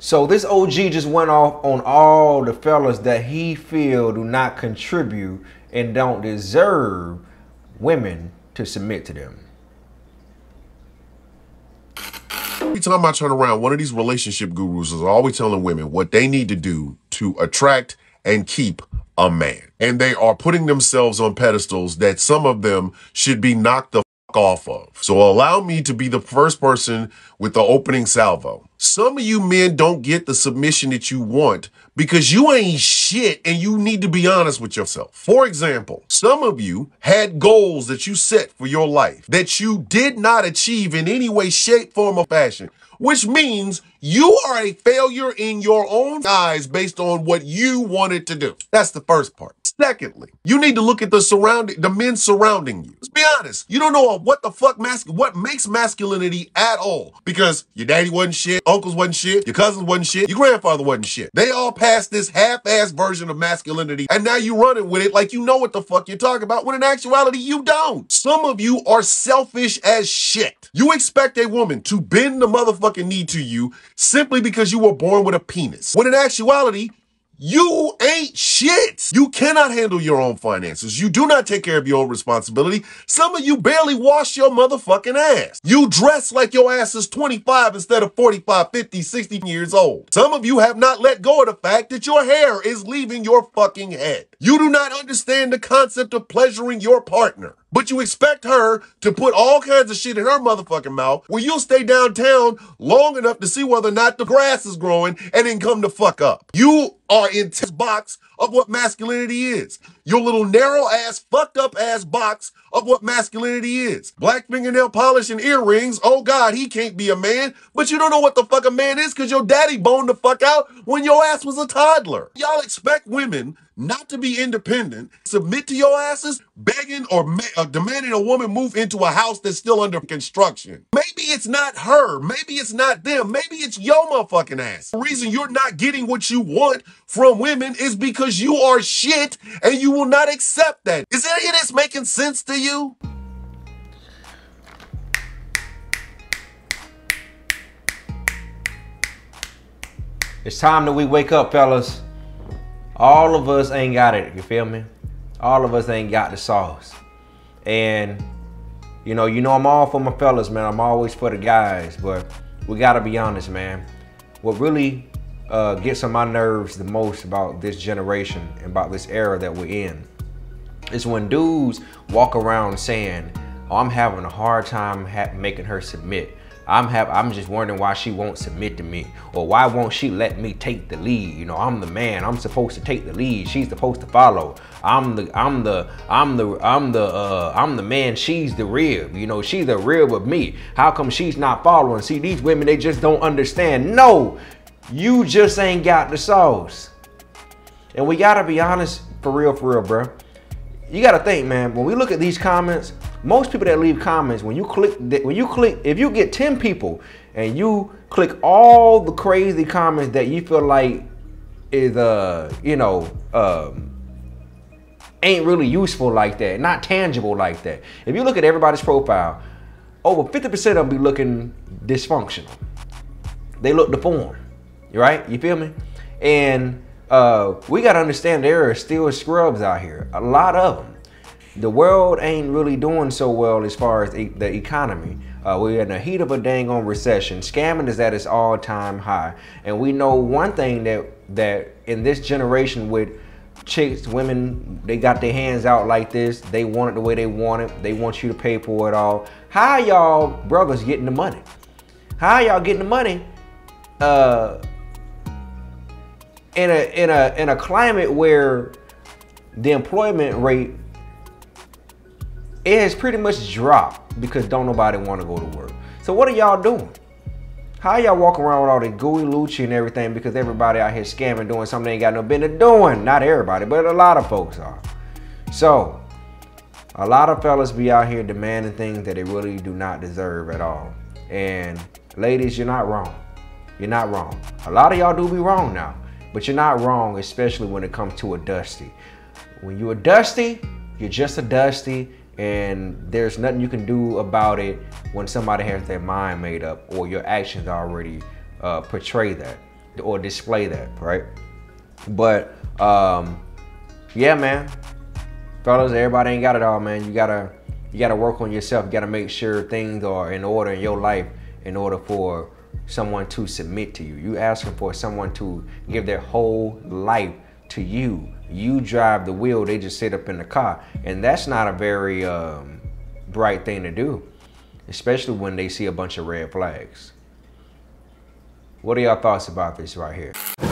So this OG just went off on all the fellas that he feel do not contribute and don't deserve women to submit to them. Every time I turn around, one of these relationship gurus is always telling women what they need to do to attract and keep a man. And they are putting themselves on pedestals that some of them should be knocked the off of. So allow me to be the first person with the opening salvo. Some of you men don't get the submission that you want because you ain't shit and you need to be honest with yourself. For example, some of you had goals that you set for your life that you did not achieve in any way, shape, form, or fashion, which means you are a failure in your own eyes based on what you wanted to do. That's the first part. Secondly, you need to look at the surrounding, the men surrounding you. Let's be honest. You don't know what the fuck mas- what makes masculinity at all because your daddy wasn't shit, uncles wasn't shit, your cousins wasn't shit, your grandfather wasn't shit. They all passed this half-ass version of masculinity, and now you're running with it like you know what the fuck you're talking about. When in actuality, you don't. Some of you are selfish as shit. You expect a woman to bend the motherfucking knee to you simply because you were born with a penis. When in actuality, you ain't shit. You cannot handle your own finances. You do not take care of your own responsibility. Some of you barely wash your motherfucking ass. You dress like your ass is 25 instead of 45, 50, 60 years old. Some of you have not let go of the fact that your hair is leaving your fucking head. You do not understand the concept of pleasuring your partner. But you expect her to put all kinds of shit in her motherfucking mouth where you'll stay downtown long enough to see whether or not the grass is growing and then come the fuck up. You are in this box of what masculinity is. Your little narrow ass, fucked up ass box of what masculinity is. Black fingernail polish and earrings. Oh God, he can't be a man. But you don't know what the fuck a man is because your daddy boned the fuck out when your ass was a toddler. Y'all expect women not to be independent, submit to your asses, begging or ma- uh, demanding a woman move into a house that's still under construction. Maybe it's not her. Maybe it's not them. Maybe it's your motherfucking ass. The reason you're not getting what you want from women is because you are shit and you will not accept that. Is any of this making sense to you? It's time that we wake up, fellas. All of us ain't got it, you feel me? All of us ain't got the sauce. And you know, you know I'm all for my fellas, man. I'm always for the guys, but we gotta be honest, man. What really uh, gets on my nerves the most about this generation and about this era that we're in is when dudes walk around saying, oh, I'm having a hard time making her submit. I'm have I'm just wondering why she won't submit to me or why won't she let me take the lead? You know, I'm the man. I'm supposed to take the lead. She's supposed to follow. I'm the I'm the I'm the I'm the uh I'm the man. She's the rib. You know, she's the rib of me. How come she's not following? See, these women they just don't understand. No, you just ain't got the sauce. And we gotta be honest for real, for real, bro. You gotta think, man. When we look at these comments, most people that leave comments, when you click, when you click, if you get 10 people and you click all the crazy comments that you feel like is, uh, you know, um, ain't really useful like that, not tangible like that. If you look at everybody's profile, over 50% of them be looking dysfunctional. They look deformed, right? You feel me? And uh, we gotta understand there are still scrubs out here, a lot of them the world ain't really doing so well as far as the, the economy. Uh, we're in the heat of a dang on recession. Scamming is at its all-time high, and we know one thing that that in this generation with chicks, women, they got their hands out like this. They want it the way they want it. They want you to pay for it all. How y'all brothers getting the money? How y'all getting the money? Uh, in a in a in a climate where the employment rate it has pretty much dropped because don't nobody want to go to work. So what are y'all doing? How y'all walking around with all the gooey lucci and everything because everybody out here scamming doing something they ain't got no business doing? Not everybody, but a lot of folks are. So a lot of fellas be out here demanding things that they really do not deserve at all. And ladies, you're not wrong. You're not wrong. A lot of y'all do be wrong now, but you're not wrong, especially when it comes to a dusty. When you're a dusty, you're just a dusty and there's nothing you can do about it when somebody has their mind made up or your actions already uh, portray that. or display that, right? But um, yeah, man, fellas, everybody ain't got it all, man. You gotta you gotta work on yourself. You gotta make sure things are in order in your life in order for someone to submit to you. You asking for someone to give their whole life to you. You drive the wheel, they just sit up in the car. And that's not a very um, bright thing to do, especially when they see a bunch of red flags. What are y'all thoughts about this right here?